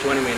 joining me